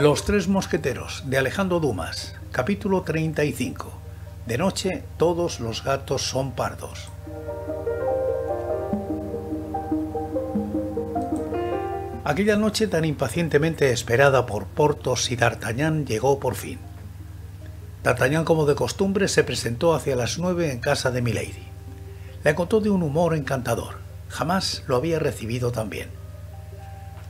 Los tres mosqueteros de Alejandro Dumas, capítulo 35. De noche todos los gatos son pardos. Aquella noche tan impacientemente esperada por Portos y D'Artagnan llegó por fin. D'Artagnan, como de costumbre, se presentó hacia las nueve en casa de Milady. La encontró de un humor encantador. Jamás lo había recibido tan bien.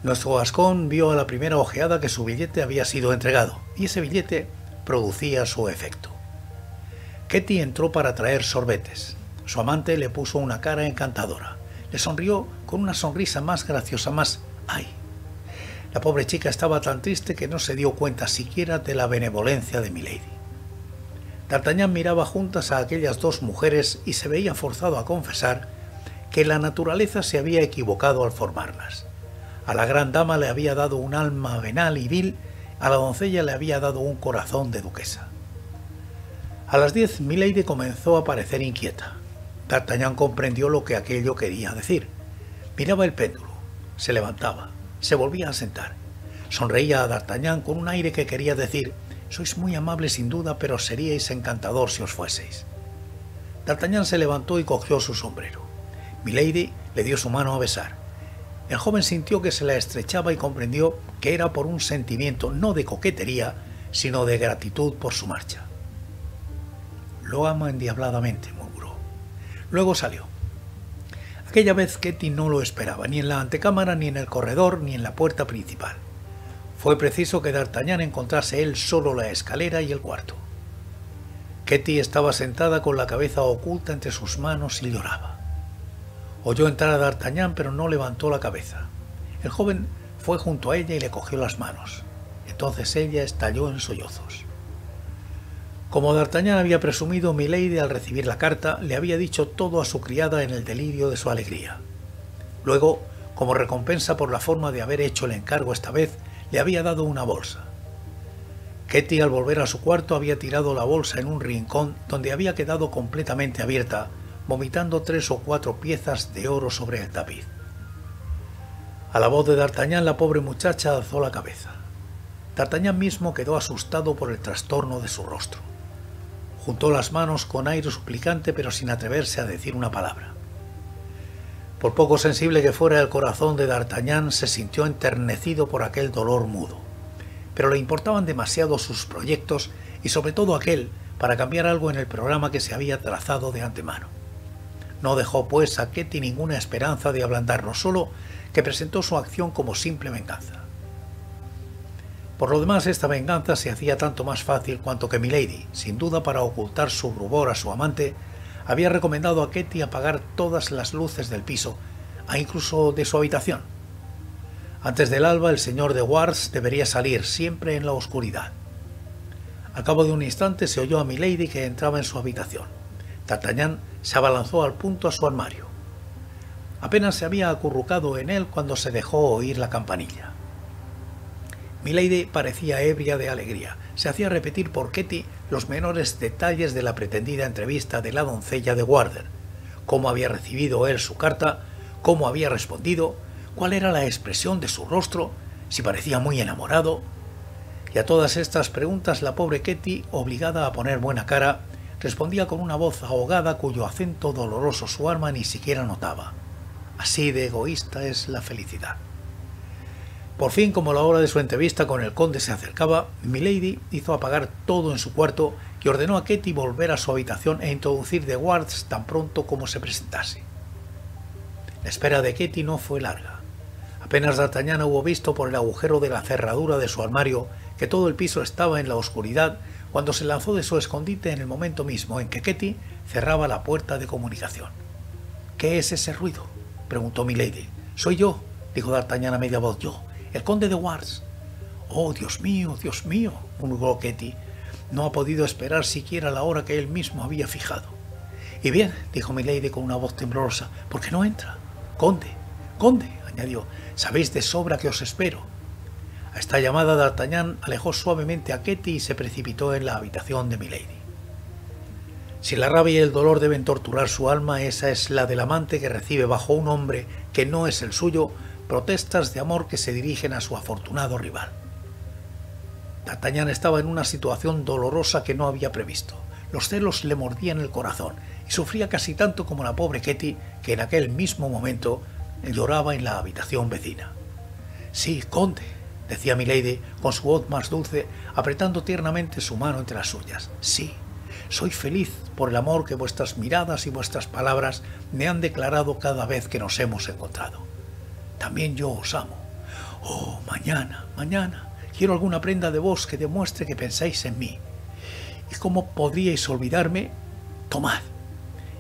Nuestro Gascón vio a la primera ojeada que su billete había sido entregado, y ese billete producía su efecto. Ketty entró para traer sorbetes. Su amante le puso una cara encantadora. Le sonrió con una sonrisa más graciosa, más ¡ay! La pobre chica estaba tan triste que no se dio cuenta siquiera de la benevolencia de Milady. D'Artagnan miraba juntas a aquellas dos mujeres y se veía forzado a confesar que la naturaleza se había equivocado al formarlas. A la gran dama le había dado un alma venal y vil, a la doncella le había dado un corazón de duquesa. A las diez Milady comenzó a parecer inquieta. D'Artagnan comprendió lo que aquello quería decir. Miraba el péndulo, se levantaba, se volvía a sentar. Sonreía a D'Artagnan con un aire que quería decir Sois muy amables sin duda, pero seríais encantador si os fueseis. D'Artagnan se levantó y cogió su sombrero. Milady le dio su mano a besar. El joven sintió que se la estrechaba y comprendió que era por un sentimiento no de coquetería, sino de gratitud por su marcha. Lo ama endiabladamente, murmuró. Luego salió. Aquella vez Ketty no lo esperaba, ni en la antecámara, ni en el corredor, ni en la puerta principal. Fue preciso que D'Artagnan encontrase él solo la escalera y el cuarto. Ketty estaba sentada con la cabeza oculta entre sus manos y lloraba. Oyó entrar a D'Artagnan, pero no levantó la cabeza. El joven fue junto a ella y le cogió las manos. Entonces ella estalló en sollozos. Como D'Artagnan había presumido, Milady al recibir la carta le había dicho todo a su criada en el delirio de su alegría. Luego, como recompensa por la forma de haber hecho el encargo esta vez, le había dado una bolsa. Ketty al volver a su cuarto había tirado la bolsa en un rincón donde había quedado completamente abierta vomitando tres o cuatro piezas de oro sobre el tapiz. A la voz de D'Artagnan la pobre muchacha alzó la cabeza. D'Artagnan mismo quedó asustado por el trastorno de su rostro. Juntó las manos con aire suplicante pero sin atreverse a decir una palabra. Por poco sensible que fuera el corazón de D'Artagnan, se sintió enternecido por aquel dolor mudo. Pero le importaban demasiado sus proyectos y sobre todo aquel para cambiar algo en el programa que se había trazado de antemano. No dejó pues a Ketty ninguna esperanza de ablandarlo, solo que presentó su acción como simple venganza. Por lo demás, esta venganza se hacía tanto más fácil cuanto que Milady, sin duda para ocultar su rubor a su amante, había recomendado a Ketty apagar todas las luces del piso, e incluso de su habitación. Antes del alba, el señor de Wars debería salir siempre en la oscuridad. Al cabo de un instante se oyó a Milady que entraba en su habitación. D'Artagnan se abalanzó al punto a su armario. Apenas se había acurrucado en él cuando se dejó oír la campanilla. Milady parecía ebria de alegría. Se hacía repetir por Ketty los menores detalles de la pretendida entrevista de la doncella de Warder, cómo había recibido él su carta, cómo había respondido, cuál era la expresión de su rostro, si parecía muy enamorado. Y a todas estas preguntas la pobre Ketty, obligada a poner buena cara, respondía con una voz ahogada cuyo acento doloroso su alma ni siquiera notaba. Así de egoísta es la felicidad. Por fin, como la hora de su entrevista con el conde se acercaba, Milady hizo apagar todo en su cuarto y ordenó a Ketty volver a su habitación e introducir The Wards tan pronto como se presentase. La espera de Ketty no fue larga. Apenas D'Artagnan hubo visto por el agujero de la cerradura de su armario que todo el piso estaba en la oscuridad cuando se lanzó de su escondite en el momento mismo en que Ketty cerraba la puerta de comunicación. ¿Qué es ese ruido? preguntó Milady. Soy yo, dijo D'Artagnan a media voz. Yo, el conde de Wars. Oh, Dios mío, Dios mío, murmuró Ketty. No ha podido esperar siquiera la hora que él mismo había fijado. Y bien, dijo Milady con una voz temblorosa, ¿por qué no entra? Conde, conde, añadió, sabéis de sobra que os espero. A esta llamada D'Artagnan alejó suavemente a Ketty y se precipitó en la habitación de Milady. Si la rabia y el dolor deben torturar su alma, esa es la del amante que recibe bajo un hombre que no es el suyo protestas de amor que se dirigen a su afortunado rival. D'Artagnan estaba en una situación dolorosa que no había previsto. Los celos le mordían el corazón y sufría casi tanto como la pobre Ketty, que en aquel mismo momento lloraba en la habitación vecina. Sí, conde, decía Milady con su voz más dulce, apretando tiernamente su mano entre las suyas. Sí, soy feliz por el amor que vuestras miradas y vuestras palabras me han declarado cada vez que nos hemos encontrado. También yo os amo. Oh, mañana, mañana, quiero alguna prenda de vos que demuestre que pensáis en mí. ¿Y cómo podríais olvidarme? Tomad.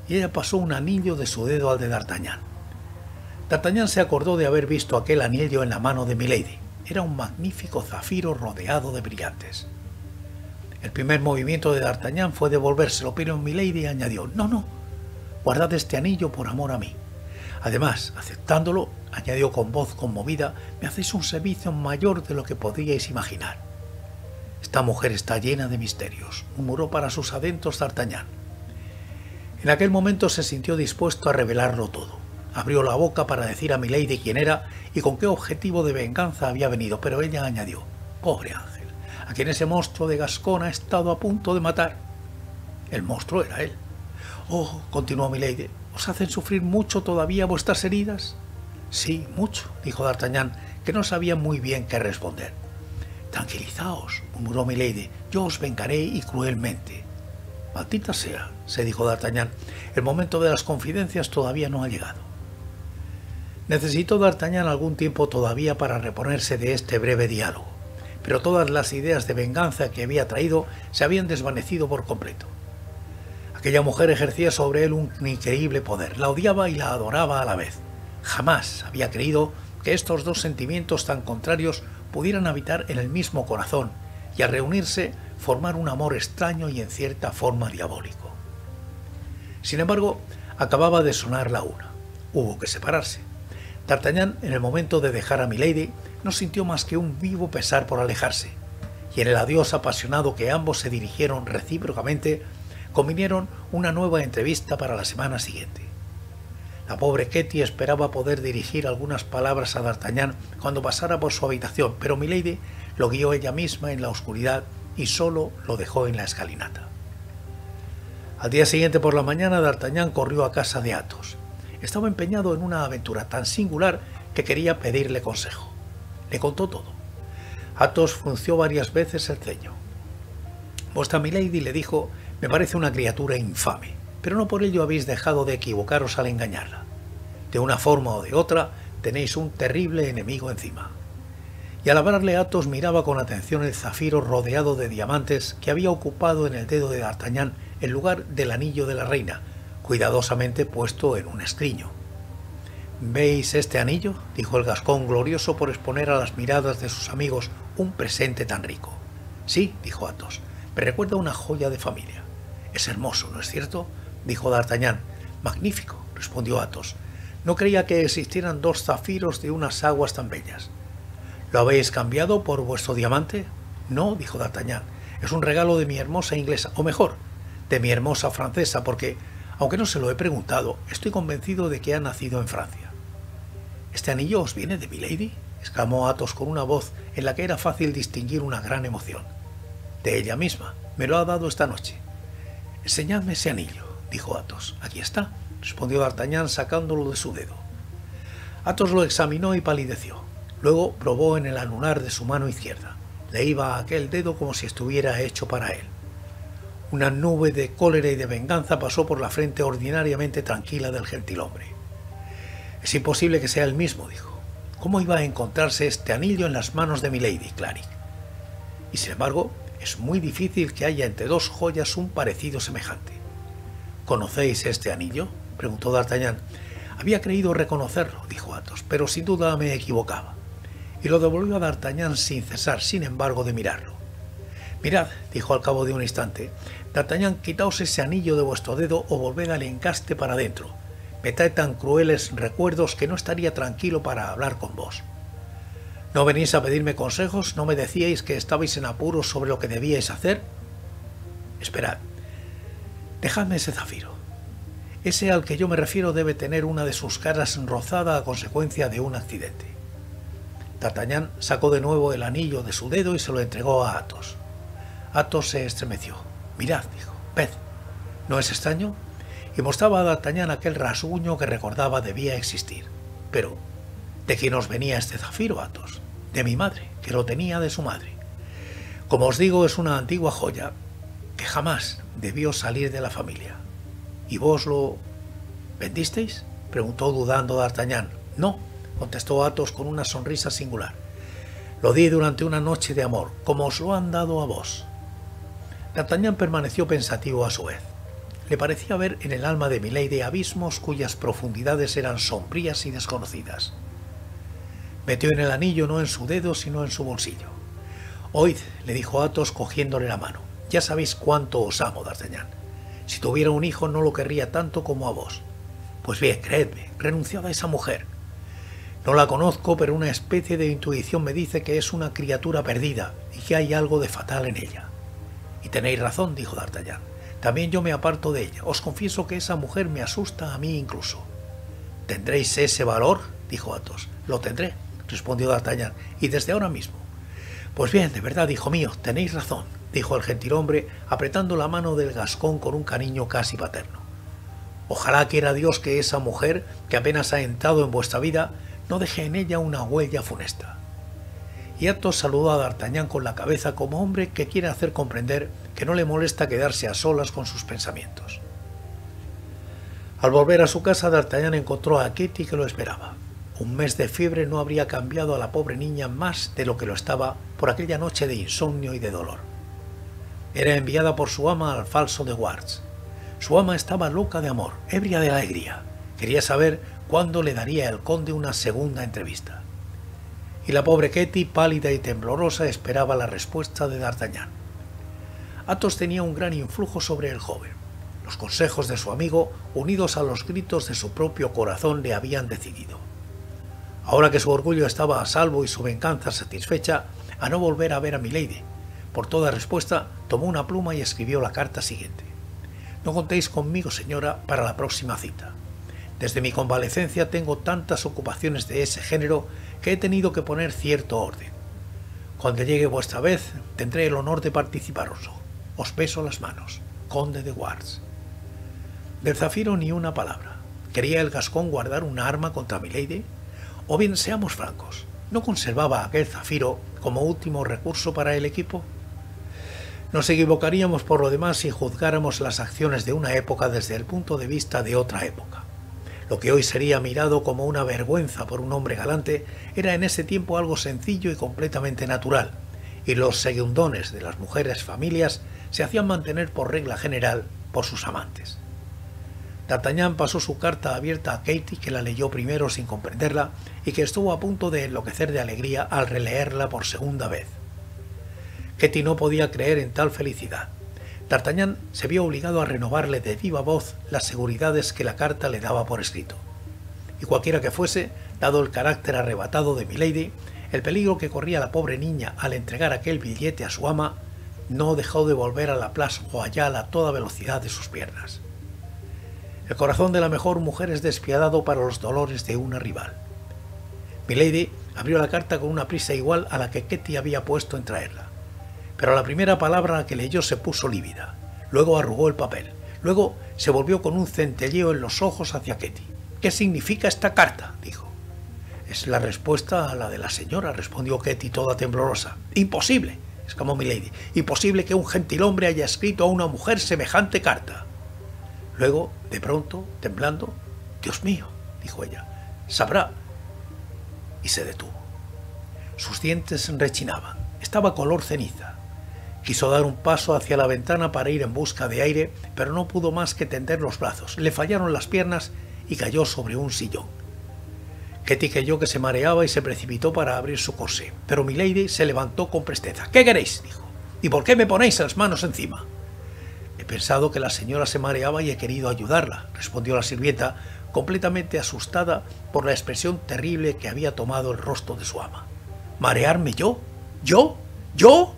Y ella pasó un anillo de su dedo al de D'Artagnan. D'Artagnan se acordó de haber visto aquel anillo en la mano de Milady. Era un magnífico zafiro rodeado de brillantes. El primer movimiento de D'Artagnan fue devolvérselo, pero Milady añadió, no, no, guardad este anillo por amor a mí. Además, aceptándolo, añadió con voz conmovida, me hacéis un servicio mayor de lo que podríais imaginar. Esta mujer está llena de misterios, murmuró para sus adentros D'Artagnan. En aquel momento se sintió dispuesto a revelarlo todo abrió la boca para decir a Milady quién era y con qué objetivo de venganza había venido, pero ella añadió, pobre ángel, a quien ese monstruo de Gascón ha estado a punto de matar. El monstruo era él. Oh, continuó Milady, ¿os hacen sufrir mucho todavía vuestras heridas? Sí, mucho, dijo D'Artagnan, que no sabía muy bien qué responder. Tranquilizaos, murmuró Milady, yo os vengaré y cruelmente. Maldita sea, se dijo D'Artagnan, el momento de las confidencias todavía no ha llegado. Necesitó D'Artagnan algún tiempo todavía para reponerse de este breve diálogo, pero todas las ideas de venganza que había traído se habían desvanecido por completo. Aquella mujer ejercía sobre él un increíble poder, la odiaba y la adoraba a la vez. Jamás había creído que estos dos sentimientos tan contrarios pudieran habitar en el mismo corazón y al reunirse formar un amor extraño y en cierta forma diabólico. Sin embargo, acababa de sonar la una. Hubo que separarse. D'Artagnan, en el momento de dejar a Milady, no sintió más que un vivo pesar por alejarse, y en el adiós apasionado que ambos se dirigieron recíprocamente, convinieron una nueva entrevista para la semana siguiente. La pobre Ketty esperaba poder dirigir algunas palabras a D'Artagnan cuando pasara por su habitación, pero Milady lo guió ella misma en la oscuridad y solo lo dejó en la escalinata. Al día siguiente por la mañana, D'Artagnan corrió a casa de Athos estaba empeñado en una aventura tan singular que quería pedirle consejo. Le contó todo. Athos frunció varias veces el ceño. Vuestra milady le dijo, me parece una criatura infame, pero no por ello habéis dejado de equivocaros al engañarla. De una forma o de otra, tenéis un terrible enemigo encima. Y al hablarle Athos miraba con atención el zafiro rodeado de diamantes que había ocupado en el dedo de D'Artagnan en lugar del anillo de la reina, cuidadosamente puesto en un escriño. ¿Veis este anillo? dijo el gascón glorioso por exponer a las miradas de sus amigos un presente tan rico. Sí, dijo Athos, me recuerda una joya de familia. Es hermoso, ¿no es cierto? dijo D'Artagnan. Magnífico, respondió Athos. No creía que existieran dos zafiros de unas aguas tan bellas. ¿Lo habéis cambiado por vuestro diamante? No, dijo D'Artagnan. Es un regalo de mi hermosa inglesa, o mejor, de mi hermosa francesa, porque aunque no se lo he preguntado, estoy convencido de que ha nacido en Francia. ¿Este anillo os viene de Milady? exclamó Athos con una voz en la que era fácil distinguir una gran emoción. De ella misma. Me lo ha dado esta noche. Enseñadme ese anillo, dijo Athos. Aquí está, respondió D'Artagnan sacándolo de su dedo. Athos lo examinó y palideció. Luego probó en el anular de su mano izquierda. Le iba aquel dedo como si estuviera hecho para él. Una nube de cólera y de venganza pasó por la frente ordinariamente tranquila del gentilhombre. Es imposible que sea el mismo, dijo. ¿Cómo iba a encontrarse este anillo en las manos de mi lady, Clary? Y sin embargo, es muy difícil que haya entre dos joyas un parecido semejante. ¿Conocéis este anillo? preguntó D'Artagnan. Había creído reconocerlo, dijo Athos, pero sin duda me equivocaba. Y lo devolvió a D'Artagnan sin cesar, sin embargo, de mirarlo. Mirad, dijo al cabo de un instante, D'Artagnan, quitaos ese anillo de vuestro dedo o volved al encaste para adentro. Me trae tan crueles recuerdos que no estaría tranquilo para hablar con vos. ¿No venís a pedirme consejos? ¿No me decíais que estabais en apuros sobre lo que debíais hacer? Esperad. Dejadme ese zafiro. Ese al que yo me refiero debe tener una de sus caras rozada a consecuencia de un accidente. D'Artagnan sacó de nuevo el anillo de su dedo y se lo entregó a Athos. Athos se estremeció. Mirad, dijo, ved, ¿no es extraño? Y mostraba a D'Artagnan aquel rasguño que recordaba debía existir. Pero, ¿de quién os venía este zafiro, Athos? De mi madre, que lo tenía de su madre. Como os digo, es una antigua joya que jamás debió salir de la familia. ¿Y vos lo vendisteis? preguntó dudando D'Artagnan. No, contestó Athos con una sonrisa singular. Lo di durante una noche de amor, como os lo han dado a vos. D'Artagnan permaneció pensativo a su vez. Le parecía ver en el alma de Milady abismos cuyas profundidades eran sombrías y desconocidas. Metió en el anillo no en su dedo, sino en su bolsillo. Oíd, le dijo Athos cogiéndole la mano. Ya sabéis cuánto os amo, D'Artagnan. Si tuviera un hijo no lo querría tanto como a vos. Pues bien, creedme, renunciad a esa mujer. No la conozco, pero una especie de intuición me dice que es una criatura perdida y que hay algo de fatal en ella. Y tenéis razón, dijo D'Artagnan. También yo me aparto de ella. Os confieso que esa mujer me asusta a mí incluso. ¿Tendréis ese valor? dijo Athos. Lo tendré, respondió D'Artagnan, y desde ahora mismo. Pues bien, de verdad, hijo mío, tenéis razón dijo el gentilhombre, apretando la mano del gascón con un cariño casi paterno. Ojalá quiera Dios que esa mujer, que apenas ha entrado en vuestra vida, no deje en ella una huella funesta. Y Athos saludó a D'Artagnan con la cabeza como hombre que quiere hacer comprender que no le molesta quedarse a solas con sus pensamientos. Al volver a su casa, D'Artagnan encontró a Kitty que lo esperaba. Un mes de fiebre no habría cambiado a la pobre niña más de lo que lo estaba por aquella noche de insomnio y de dolor. Era enviada por su ama al falso de Wards. Su ama estaba loca de amor, ebria de alegría. Quería saber cuándo le daría el conde una segunda entrevista. Y la pobre Ketty, pálida y temblorosa, esperaba la respuesta de D'Artagnan. Athos tenía un gran influjo sobre el joven. Los consejos de su amigo, unidos a los gritos de su propio corazón, le habían decidido. Ahora que su orgullo estaba a salvo y su venganza satisfecha, a no volver a ver a Milady, por toda respuesta, tomó una pluma y escribió la carta siguiente. No contéis conmigo, señora, para la próxima cita. Desde mi convalecencia tengo tantas ocupaciones de ese género que he tenido que poner cierto orden. Cuando llegue vuestra vez, tendré el honor de participaros. Os beso las manos. Conde de Wards. Del zafiro ni una palabra. ¿Quería el gascón guardar una arma contra Milady? O bien, seamos francos, ¿no conservaba aquel zafiro como último recurso para el equipo? Nos equivocaríamos por lo demás si juzgáramos las acciones de una época desde el punto de vista de otra época. Lo que hoy sería mirado como una vergüenza por un hombre galante era en ese tiempo algo sencillo y completamente natural, y los segundones de las mujeres familias se hacían mantener por regla general por sus amantes. D'Artagnan pasó su carta abierta a Katie, que la leyó primero sin comprenderla y que estuvo a punto de enloquecer de alegría al releerla por segunda vez. Ketty no podía creer en tal felicidad. D'Artagnan se vio obligado a renovarle de viva voz las seguridades que la carta le daba por escrito. Y cualquiera que fuese, dado el carácter arrebatado de Milady, el peligro que corría la pobre niña al entregar aquel billete a su ama, no dejó de volver a la Place Royale a toda velocidad de sus piernas. El corazón de la mejor mujer es despiadado para los dolores de una rival. Milady abrió la carta con una prisa igual a la que Ketty había puesto en traerla pero la primera palabra que leyó se puso lívida. Luego arrugó el papel. Luego se volvió con un centelleo en los ojos hacia Ketty. ¿Qué significa esta carta? dijo. Es la respuesta a la de la señora, respondió Ketty toda temblorosa. Imposible, exclamó Milady. Imposible que un gentilhombre haya escrito a una mujer semejante carta. Luego, de pronto, temblando, Dios mío, dijo ella, sabrá. Y se detuvo. Sus dientes rechinaban. Estaba color ceniza. Quiso dar un paso hacia la ventana para ir en busca de aire, pero no pudo más que tender los brazos. Le fallaron las piernas y cayó sobre un sillón. Ketty creyó que se mareaba y se precipitó para abrir su corsé, pero Milady se levantó con presteza. ¿Qué queréis? dijo. ¿Y por qué me ponéis las manos encima? He pensado que la señora se mareaba y he querido ayudarla, respondió la sirvienta, completamente asustada por la expresión terrible que había tomado el rostro de su ama. ¿Marearme yo? ¿Yo? ¿Yo?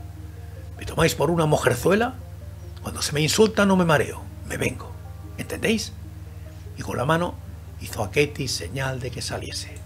¿Me tomáis por una mujerzuela? Cuando se me insulta no me mareo, me vengo. ¿Entendéis? Y con la mano hizo a Ketty señal de que saliese.